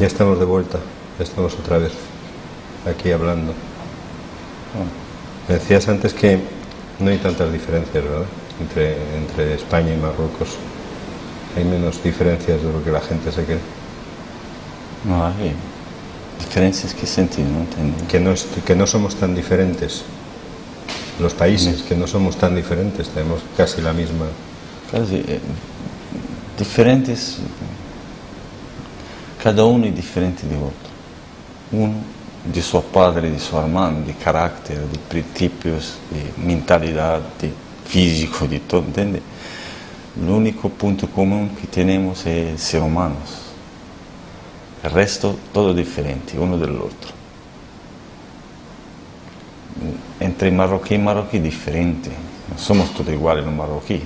Ya estamos de vuelta, ya estamos otra vez aquí hablando. Me decías antes que no hay tantas diferencias, ¿verdad? Entre, entre España y Marruecos. Hay menos diferencias de lo que la gente se cree. No hay. ¿Diferencias qué sentido? No entiendo. Que no, es- que no somos tan diferentes. Los países, que no somos tan diferentes, tenemos casi la misma. Casi, eh, diferentes, cada uno es diferente de otro. Uno de su padre, de su hermano, de carácter, de principios, de mentalidad, de físico, de todo, ¿entiende? El único punto común que tenemos es ser humanos. El resto, todo diferente, uno del otro. Entre marroquí y marroquí diferente. No somos todos iguales los marroquí.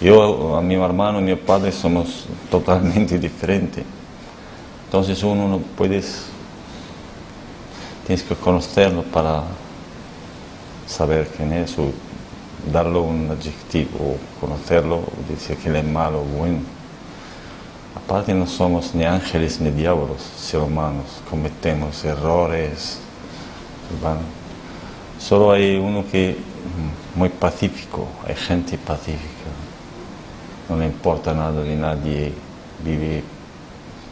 Yo, a mi hermano y mi padre somos totalmente diferentes. Entonces uno no puedes, tienes que conocerlo para saber quién es o darle un adjetivo, o conocerlo, o decir que él es malo o bueno. Aparte no somos ni ángeles ni diablos, seres humanos, cometemos errores. ¿verdad? Solo hay uno que muy pacífico, hay gente pacífica. No le importa nada de nadie, vive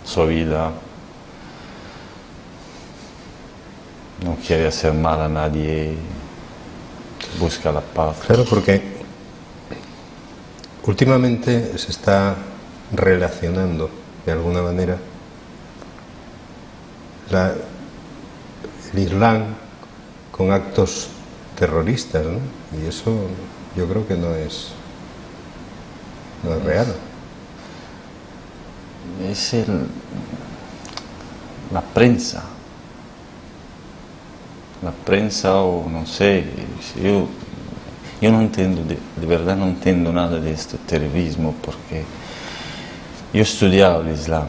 su vida, no quiere hacer mal a nadie, busca la paz. Claro, porque últimamente se está relacionando de alguna manera la- el Islam con actos terroristas, ¿no? Y eso yo creo que no es, no es real. Es el- la prensa. La prensa o no sé, yo, yo no entiendo, de, de verdad no entiendo nada de este terrorismo porque yo he estudiado el Islam,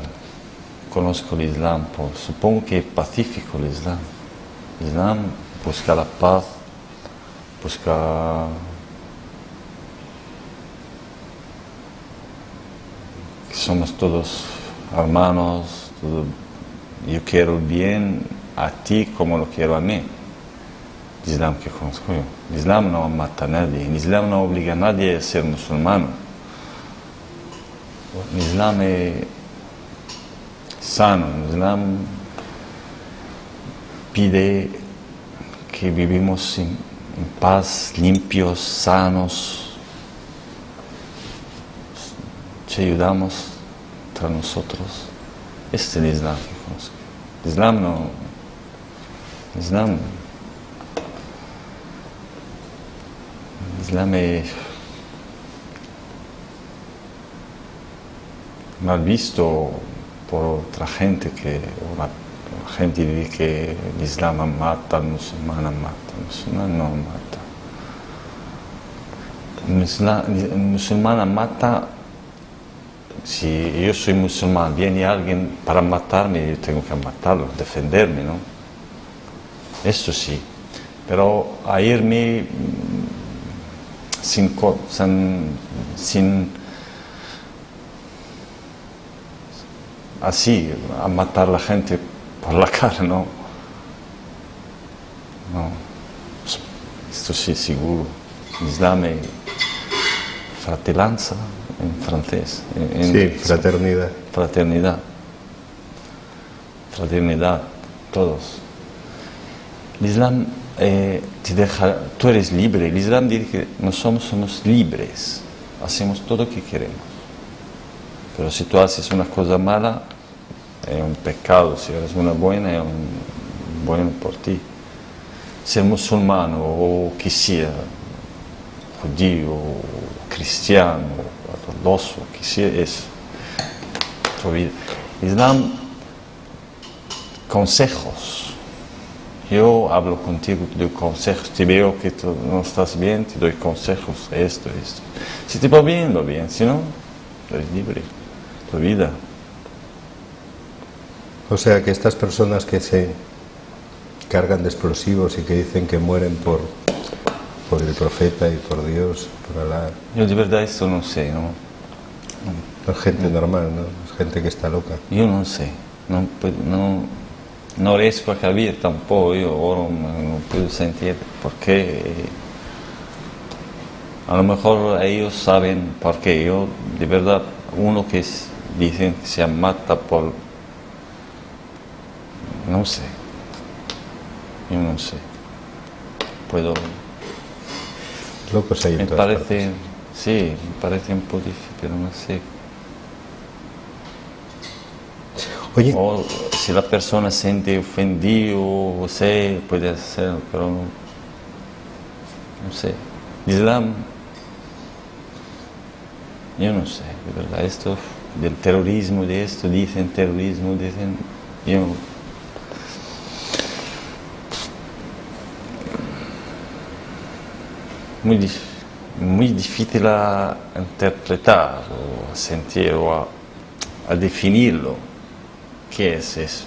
conozco el Islam, por- supongo que es pacífico el Islam. El Islam busca la paz, busca que somos todos hermanos, yo quiero bien a ti como lo quiero a mí. El Islam que conozco yo. El Islam no mata a nadie, el Islam no obliga a nadie a ser musulmán. El Islam es sano, el Islam pide que vivimos en, paz, limpios, sanos, se ayudamos entre nosotros. Este es el Islam. El Islam no. el Islam. el Islam es mal visto por otra gente que la, gente dice que el Islam mata, el musulmán mata, el musulmán no mata. El el musulmán mata si yo soy musulmán, viene alguien para matarme, yo tengo que matarlo, defenderme, ¿no? Eso sí. Pero a irme mm, sin, sin- así, a matar a la gente por la cara, ¿no? No. Esto sí, seguro. Islam es fratelanza en francés. en- Sí, fraternidad. fraternidad. Fraternidad, todos. El Islam eh, te deja, tú eres libre. El Islam dice que nosotros somos libres, hacemos todo lo que queremos. Pero si tú haces una cosa mala, es un pecado. Si eres una buena, es un bueno por ti. Ser musulmán o que sea, judío, cristiano, ortodoxo, que sea, es tu vida. Islam, consejos. Yo hablo contigo, te doy consejos, te veo que tú no estás bien, te doy consejos, esto, esto. Si te va bien, va bien, si no, eres libre, tu vida. O sea que estas personas que se cargan de explosivos y que dicen que mueren por, por el profeta y por Dios, por Alá, Yo de verdad esto no sé, ¿no? No es gente normal, ¿no? Es gente que está loca. Yo no sé. no, no, no riesco a capire tampoco, io ora non puedo sentir por qué. A lo mejor ellos saben por qué. Yo, de verdad, uno que dicen que se mata por... No sé. Yo no sé. Puedo... Locos hay Me parece... Sí, me parece un poco difícil, pero no sé. Oye. O si la persona se siente ofendido, o sé, puede ser, pero no, no sé. Islam, yo no sé, de verdad, esto del terrorismo, de esto, dicen terrorismo, dicen, yo muy, muy difícil a interpretar o a sentir o a, a definirlo. ¿Qué es? ¿Es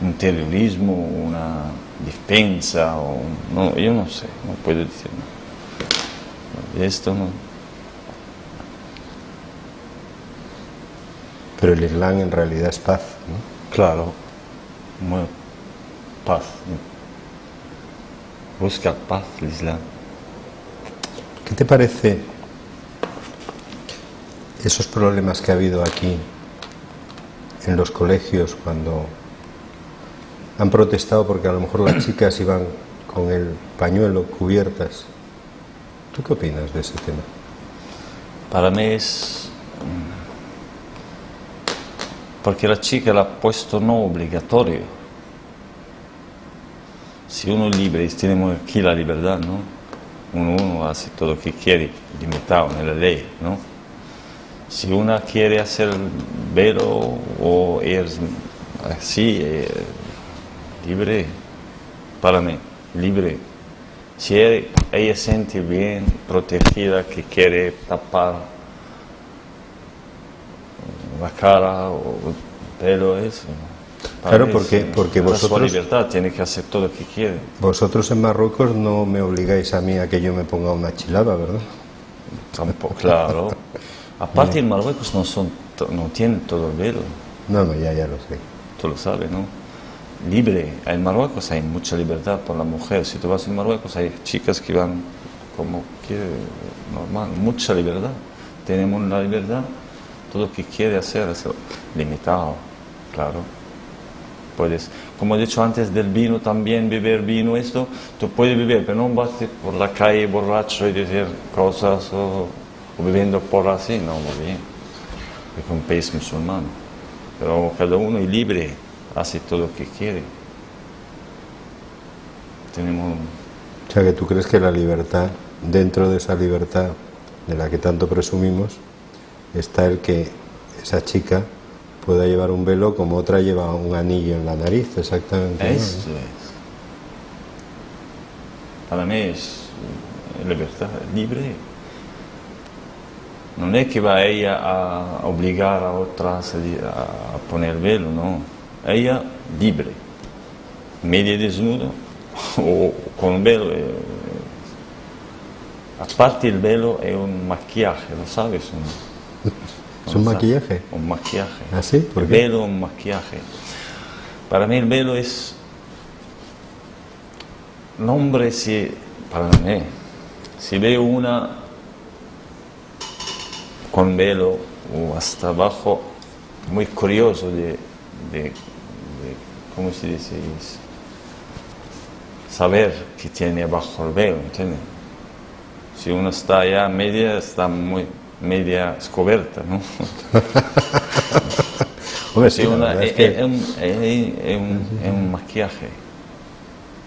un, un terrorismo, una defensa? O un- no, yo no sé, no puedo decir. No. De esto no. Pero el Islam en realidad es paz, ¿no? Claro, muy paz. Busca paz el Islam. ¿Qué te parece esos problemas que ha habido aquí en los colegios cuando han protestado porque a lo mejor las chicas iban con el pañuelo cubiertas? ¿Tú qué opinas de ese tema? Para mí es... mm, Porque la chica l'ha puesto no obligatorio. Si uno es libre, y tenemos aquí la libertad, ¿no? Uno, hace todo lo que quiere, limitado en la ley, ¿no? Si una quiere hacer velo o ir así, eh, libre, para mí, libre. Si ella, ella siente bien, protegida, que quiere tapar la cara o el pelo, eso. Claro, porque- es, porque vosotros- libertad, tiene que hacer todo lo que quiere. Vosotros en Marruecos no me obligáis a mí a que yo me ponga una chilaba, ¿verdad? Tampoco, claro. Aparte en Marruecos no, son, no tienen todo el velo, No, no, ya, ya lo sé. tú lo sabes, ¿no? Libre, en Marruecos hay mucha libertad por la mujer. Si tú vas en Marruecos hay chicas que van como quiere, normal, mucha libertad. Tenemos la libertad, todo lo que quiere hacer es limitado, claro. Puedes, como he dicho antes del vino, también beber vino, esto, tú puedes beber, pero no vas por la calle borracho y decir cosas o, o bebiendo por así, no, muy bien. Es un país musulmán. Pero cada uno es libre, hace todo lo que quiere. Tenemos O sea, que tú crees que la libertad, dentro de esa libertad de la que tanto presumimos, está el que esa chica pueda llevar un velo como otra lleva un anillo en la nariz, exactamente. ¿no? Eso es. Para mí es libertad libre. No es que va ella a obligar a otras a poner velo, no. Ella libre. Media desnuda o con velo. eh, Aparte el velo es un maquillaje, ¿lo sabes? Un- ¿Es un ¿no maquillaje? Un maquillaje. ¿Ah, sí? ¿Por qué? velo, un maquillaje. Para mí el velo es nombre si para mí si veo una con velo o hasta abajo muy curioso de, de, de- cómo se dice saber que tiene abajo el velo ¿entiendes? si uno está ya media está muy media descubierta ¿no? Hombre, Sí, sí, la una- verdad es es, que- es un, es- es un- es un maquillaje.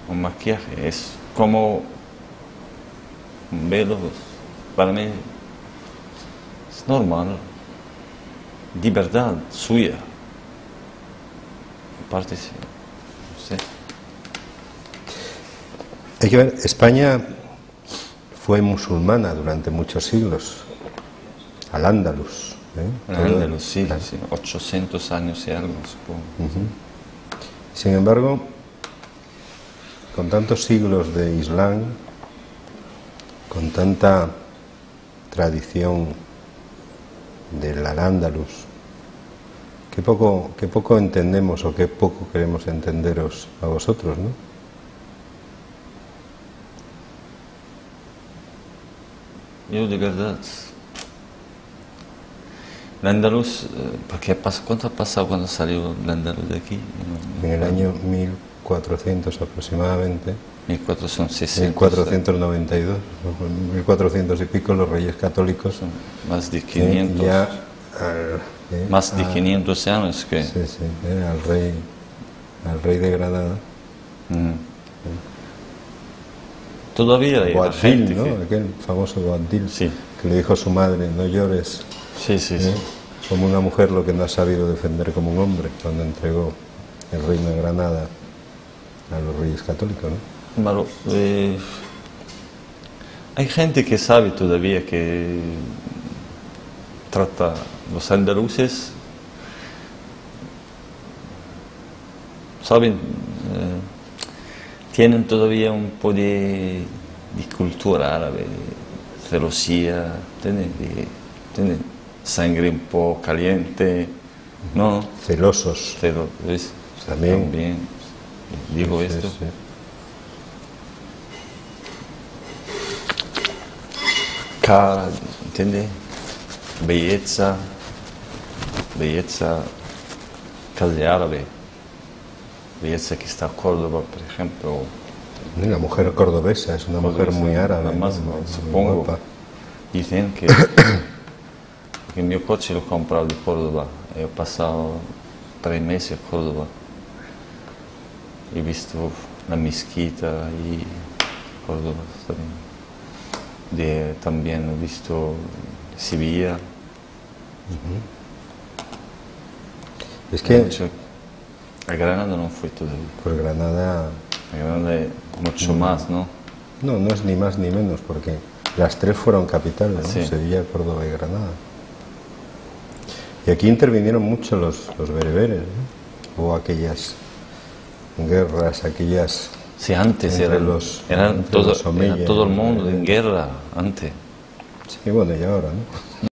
Un maquillaje. Es como un velo. Para mí es normal. Libertad suya. Aparte, sí. No sé. Hay que ver, España fue musulmana durante muchos siglos, al Andalus. ¿eh? Andalus, sí, claro. sí, 800 años y algo, supongo. Sin embargo, con tantos siglos de Islam, con tanta tradición del Al-Ándalus, qué poco, qué poco entendemos o qué poco queremos entenderos a vosotros, ¿no? Yo de verdad, el andaluz, eh, porque pas- ¿cuánto ha pasado cuando salió el andaluz de aquí? En el año 1400 aproximadamente, 1460. 1492, ¿no? 1400 y pico, los reyes católicos más de eh, 500, ya al, eh, más de a- 500 años que... Sí, sí, eh, al rey, al rey de Granada, Mm. Todavía hay Boabdil, gente ¿no? que... Aquel famoso Boabdil, Sí. que le dijo a su madre, no llores, Sí, sí, sí. ¿eh? como una mujer lo que no ha sabido defender como un hombre, cuando entregó el reino de Granada a los reyes católicos, ¿no? Eh, hay gente que sabe todavía que trata los andaluces, saben, eh, tienen todavía un poco de, de cultura árabe, de celosía, tienen, de- tienen sangre un poco caliente, ¿no? Celosos. Celo- ¿ves? También. digo Sí, esto. sí. cara, ¿entiende? Belleza, belleza casi árabe, belleza que está en Córdoba, por ejemplo. La mujer cordobesa es una mujer Cordobesa, muy árabe, más, ¿no? Supongo. Dicen que, que mi coche lo he comprado de Córdoba. He pasado tres meses en Córdoba. He visto la mezquita y Córdoba también. De, también he visto Sevilla. Es que Mucho- A Granada no fui todavía. pues Granada A Granada es mucho más, ¿no? no, no es ni más ni menos, porque las tres fueron capitales, ¿no? Sí. Sevilla, Córdoba y Granada. Y aquí intervinieron mucho los, los bereberes, ¿no? Hubo aquellas guerras, aquellas... Sí, antes eran, los- eran todo, los era todo el mundo en guerra, antes. Sí, bueno, y ahora, ¿no?